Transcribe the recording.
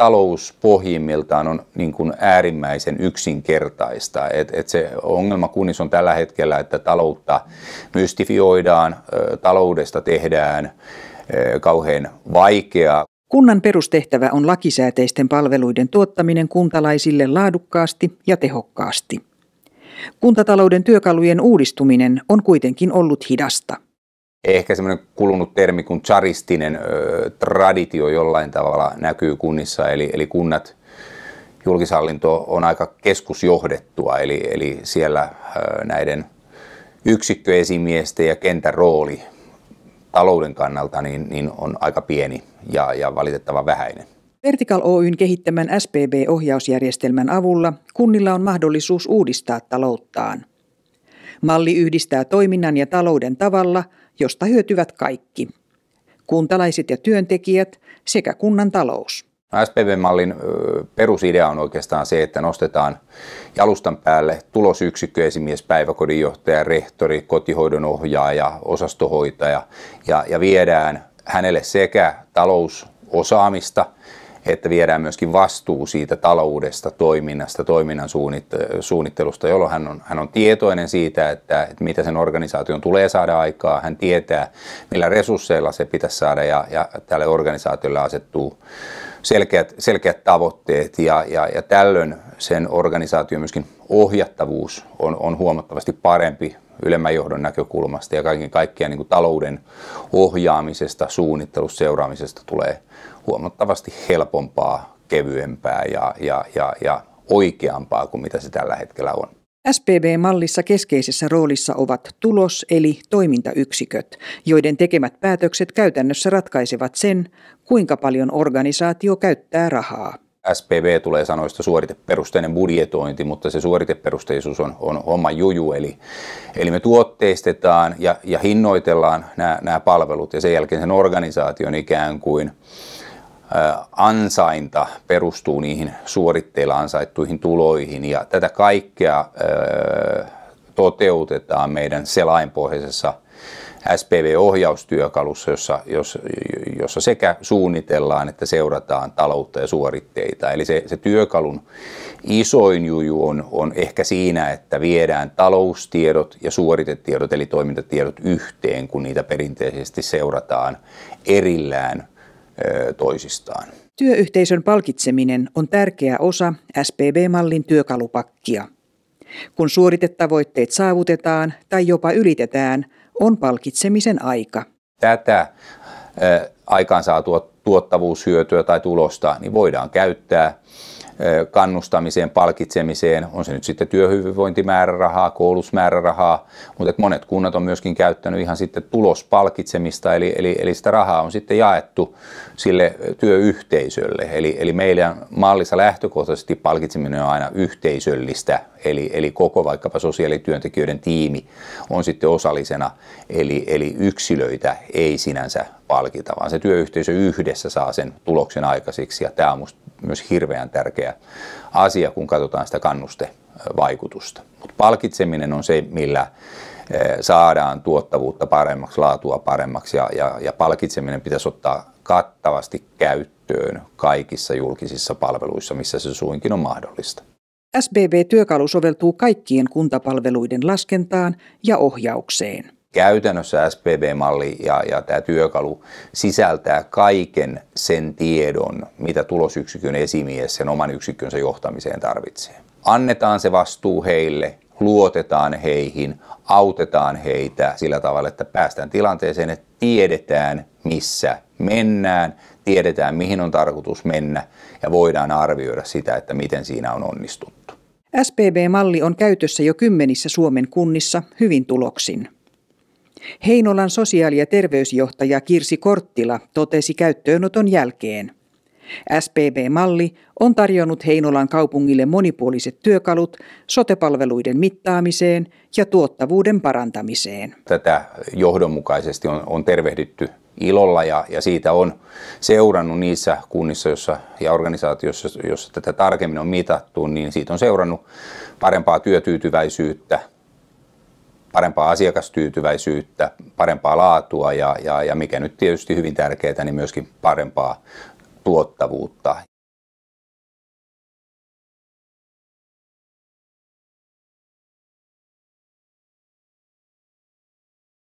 talous pohjimmiltaan on niin kuin äärimmäisen yksinkertaista. Et, et se ongelma kunnissa on tällä hetkellä, että taloutta mystifioidaan, taloudesta tehdään kauhean vaikeaa. Kunnan perustehtävä on lakisääteisten palveluiden tuottaminen kuntalaisille laadukkaasti ja tehokkaasti. Kuntatalouden työkalujen uudistuminen on kuitenkin ollut hidasta ehkä semmoinen kulunut termi kuin charistinen ö, traditio jollain tavalla näkyy kunnissa, eli, eli kunnat, julkishallinto on aika keskusjohdettua, eli, eli siellä ö, näiden yksikköesimiesten ja kentän rooli talouden kannalta niin, niin on aika pieni ja, ja valitettavan vähäinen. Vertical Oyn kehittämän SPB-ohjausjärjestelmän avulla kunnilla on mahdollisuus uudistaa talouttaan. Malli yhdistää toiminnan ja talouden tavalla – josta hyötyvät kaikki. Kuntalaiset ja työntekijät sekä kunnan talous. SPV-mallin perusidea on oikeastaan se, että nostetaan jalustan päälle tulosyksikkö, esimies, päiväkodinjohtaja, rehtori, kotihoidon ohjaaja, osastohoitaja ja, ja viedään hänelle sekä talousosaamista – että viedään myöskin vastuu siitä taloudesta, toiminnasta, toiminnan suunnittelusta, jolloin hän on, hän on tietoinen siitä, että, että mitä sen organisaation tulee saada aikaa. Hän tietää, millä resursseilla se pitäisi saada ja, ja tälle organisaatiolle asettuu selkeät, selkeät tavoitteet ja, ja, ja tällöin sen organisaation myöskin ohjattavuus on, on huomattavasti parempi ylemmän johdon näkökulmasta ja kaiken kaikkiaan niin talouden ohjaamisesta, suunnittelusta, seuraamisesta tulee huomattavasti helpompaa, kevyempää ja, ja, ja, ja oikeampaa kuin mitä se tällä hetkellä on. SPB-mallissa keskeisessä roolissa ovat tulos- eli toimintayksiköt, joiden tekemät päätökset käytännössä ratkaisevat sen, kuinka paljon organisaatio käyttää rahaa. SPV tulee sanoista suoriteperusteinen budjetointi, mutta se suoriteperusteisuus on, on oma juju, eli, eli me tuotteistetaan ja, ja hinnoitellaan nämä, nämä palvelut ja sen jälkeen sen organisaation ikään kuin ansainta perustuu niihin suoritteilla ansaittuihin tuloihin ja tätä kaikkea toteutetaan meidän selainpohjaisessa SPV-ohjaustyökalussa, jossa, jossa, jossa sekä suunnitellaan että seurataan taloutta ja suoritteita. Eli se, se työkalun isoin juju on, on ehkä siinä, että viedään taloustiedot ja suoritetiedot eli toimintatiedot yhteen, kun niitä perinteisesti seurataan erillään toisistaan. Työyhteisön palkitseminen on tärkeä osa SPB-mallin työkalupakkia. Kun suoritetavoitteet saavutetaan tai jopa ylitetään, on palkitsemisen aika. Tätä aikaansaatua tuottavuushyötyä tai tulosta niin voidaan käyttää kannustamiseen, palkitsemiseen, on se nyt sitten työhyvinvointimäärärahaa, koulutusmäärärahaa, mutta monet kunnat on myöskin käyttänyt ihan sitten tulospalkitsemista, eli, eli, eli sitä rahaa on sitten jaettu sille työyhteisölle. Eli, eli meidän mallissa lähtökohtaisesti palkitseminen on aina yhteisöllistä, eli, eli koko vaikkapa sosiaalityöntekijöiden tiimi on sitten osallisena, eli, eli yksilöitä ei sinänsä palkita, vaan se työyhteisö yhdessä saa sen tuloksen aikaiseksi, ja tämä on myös hirveän tärkeä asia, kun katsotaan sitä kannustevaikutusta. Mutta palkitseminen on se, millä eh, saadaan tuottavuutta paremmaksi, laatua paremmaksi ja, ja, ja palkitseminen pitäisi ottaa kattavasti käyttöön kaikissa julkisissa palveluissa, missä se suinkin on mahdollista. SBB-työkalu soveltuu kaikkien kuntapalveluiden laskentaan ja ohjaukseen. Käytännössä SPB-malli ja, ja tämä työkalu sisältää kaiken sen tiedon, mitä tulosyksikön esimies sen oman yksikkönsä johtamiseen tarvitsee. Annetaan se vastuu heille, luotetaan heihin, autetaan heitä sillä tavalla, että päästään tilanteeseen, että tiedetään missä mennään, tiedetään mihin on tarkoitus mennä ja voidaan arvioida sitä, että miten siinä on onnistuttu. SPB-malli on käytössä jo kymmenissä Suomen kunnissa hyvin tuloksin. Heinolan sosiaali- ja terveysjohtaja Kirsi Korttila totesi käyttöönoton jälkeen. SPB-malli on tarjonnut Heinolan kaupungille monipuoliset työkalut sotepalveluiden mittaamiseen ja tuottavuuden parantamiseen. Tätä johdonmukaisesti on, on tervehditty ilolla ja, ja siitä on seurannut niissä kunnissa jossa, ja organisaatioissa, joissa tätä tarkemmin on mitattu, niin siitä on seurannut parempaa työtyytyväisyyttä, parempaa asiakastyytyväisyyttä, parempaa laatua ja, ja, ja mikä nyt tietysti hyvin tärkeää, niin myöskin parempaa tuottavuutta.